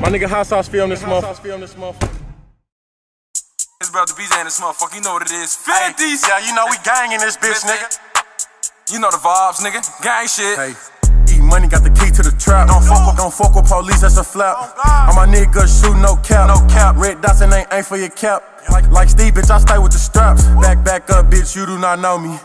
My nigga Hot Sauce film this motherfucker. It's about the BJ in this motherfucker. You know what it is. 50s. Yeah, you know we gang in this bitch, nigga. You know the vibes, nigga. Gang shit. Hey. Eat money, got the key to the trap. Don't fuck with, don't fuck with police, that's a flap. Oh, All my niggas shoot no cap, no cap. Red dots and ain't aim for your cap. Like, like Steve, bitch, I stay with the straps. Back, back up, bitch, you do not know me.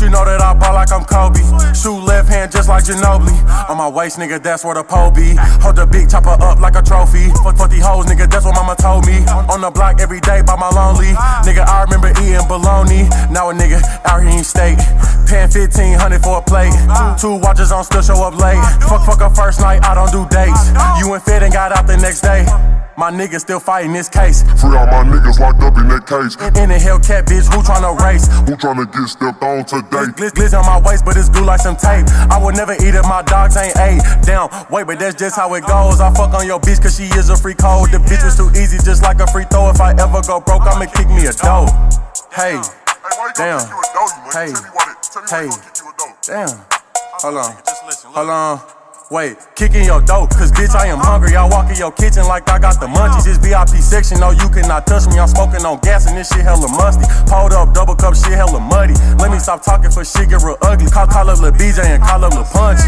You know that I ball like I'm Kobe. Shoot left hand just like Ginobili. On my waist, nigga, that's where the pole be. Hold the big chopper up like a trophy. Fuck, fuck these hoes, nigga, that's what mama told me. On the block every day by my lonely. Nigga, I remember eating bologna. Now a nigga out here in state. Paying 1500 for a plate. Two watches on, still show up late. Fuck, fuck a first night, I don't do dates. You went fit and got out the next day. My niggas still fighting this case. Free all my niggas locked up in that cage. In the Hellcat, bitch, who tryna race? Who tryna get stepped on today? Glitz, glitz on my waist, but it's glue like some tape. I would never eat it, my dogs ain't ate. Down, wait, but that's just how it goes. I fuck on your bitch cause she is a free code. The bitch is too easy, just like a free throw. If I ever go broke, I'ma kick me a dough. Hey, damn. Hey, hey, damn. Hold on, hold on. Wait, kicking your dope, cause bitch, I am hungry. I walk in your kitchen like I got the munchies. This VIP section, no, you cannot touch me. I'm smoking on gas and this shit hella musty. Pulled up, double cup, shit hella muddy. Let me stop talking for shit get real ugly. Call, call up Lil BJ and call up Lil Punch.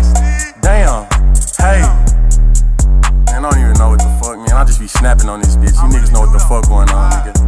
Damn, hey. Man, I don't even know what the fuck, man. I just be snapping on this bitch. You niggas know what the fuck going on.